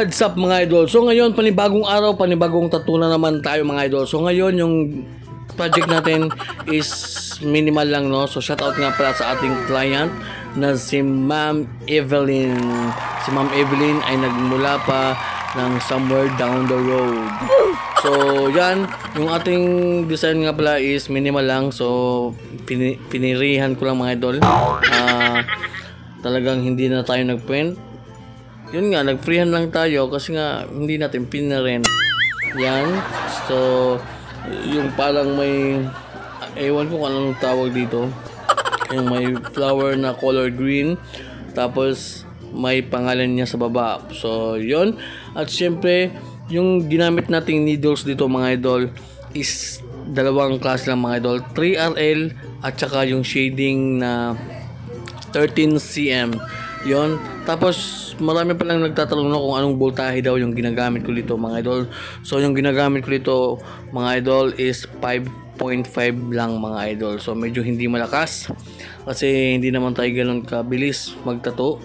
what's up mga idol? So ngayon, panibagong araw, panibagong tattoo na naman tayo mga idol. So ngayon, yung project natin is minimal lang, no? So shoutout nga pala sa ating client na si Ma'am Evelyn. Si Ma'am Evelyn ay nagmula pa ng somewhere down the road. So yan, yung ating design nga pala is minimal lang. So pini pinirihan ko lang mga idol. Ah, talagang hindi na tayo nag-print yun nga, nag-freehan lang tayo kasi nga hindi natin pinarent. Yan. So, yung parang may, ewan ko kung anong tawag dito. Yung may flower na color green. Tapos, may pangalan niya sa baba. So, yun. At syempre, yung ginamit nating needles dito mga idol is dalawang klase lang mga idol. 3RL at saka yung shading na 13cm. Yon. Tapos marami pa lang nagtatanong no kung anong voltahe daw yung ginagamit ko dito mga idol. So yung ginagamit ko dito mga idol is 5.5 lang mga idol. So medyo hindi malakas kasi hindi naman tayo ganoon kabilis magtato.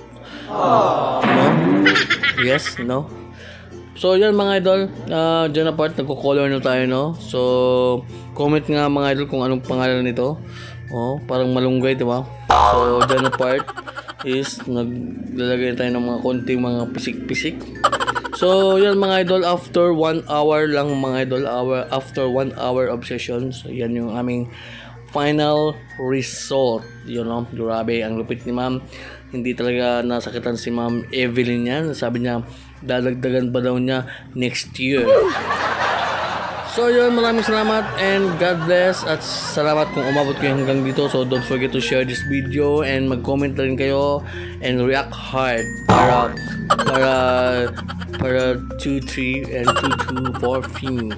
No? Yes, no? So yan mga idol, uh, dyan na part nagko-color na tayo no. So comment nga mga idol kung anong pangalan nito. Oh, parang malunggay, 'di ba? So dyan na part is naglalagay tayo ng mga konting mga pisik-pisik. So, yan mga idol, after 1 hour lang mga idol, hour, after 1 hour of session, so yan yung aming final result. You know, grabe, ang lupit ni ma'am. Hindi talaga nasakitan si ma'am Evelyn yan. Sabi niya, dadagdagan pa daw niya next year. So yun, maraming salamat and God bless at salamat kung umabot kayo hanggang dito. So don't forget to share this video and mag-comment rin kayo and react hard para para para 2, 3 and 2, 2, 4 theme.